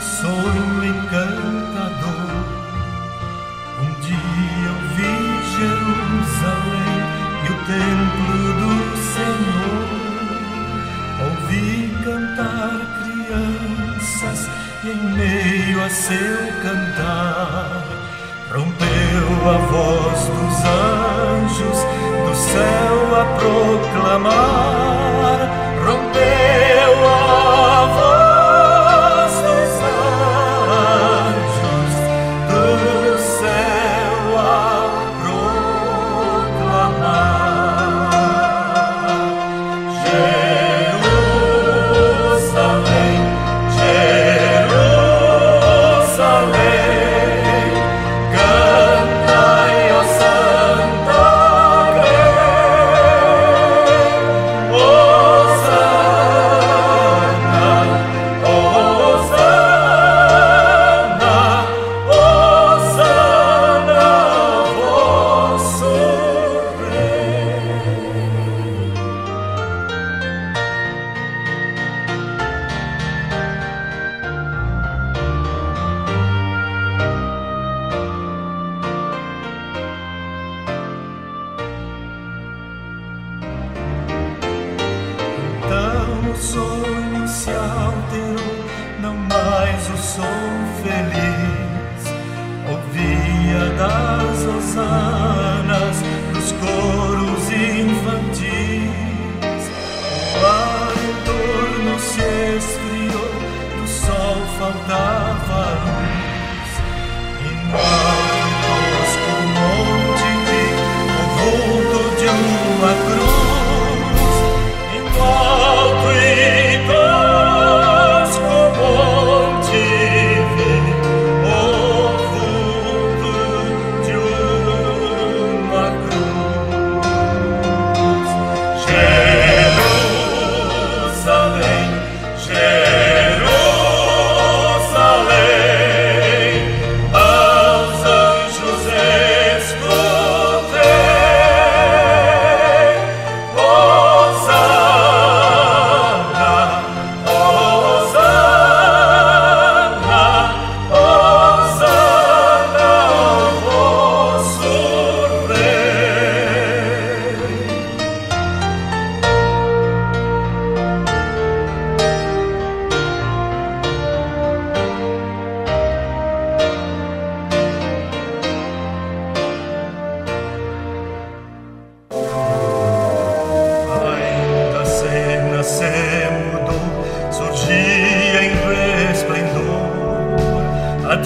sonho encantador. Um dia eu vi Jerusalém e o templo do Senhor. Ouvi cantar crianças e em meio a seu cantar rompeu a voz dos anjos do céu a proclamar. meu sonho se alterou, não mais o sou feliz. Ouvia das hosanas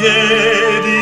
piedi